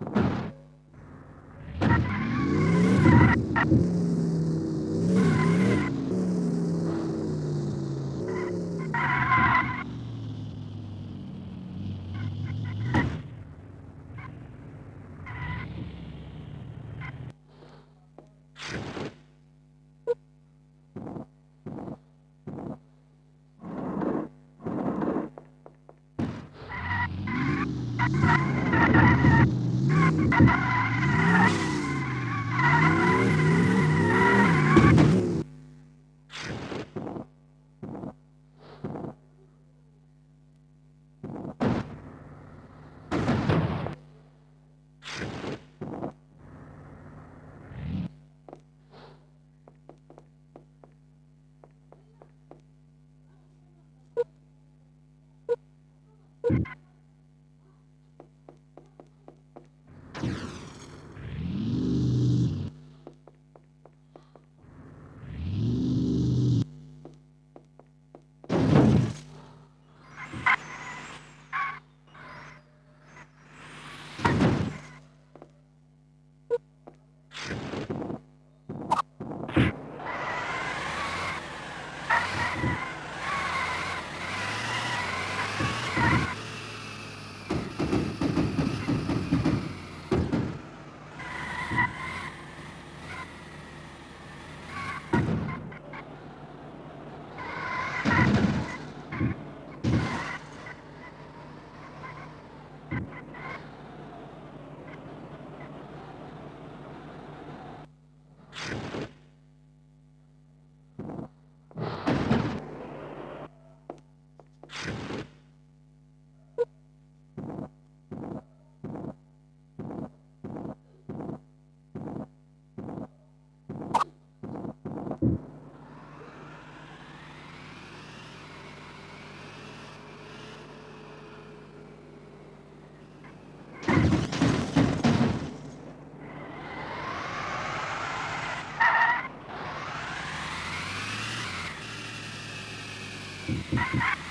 Thank you. you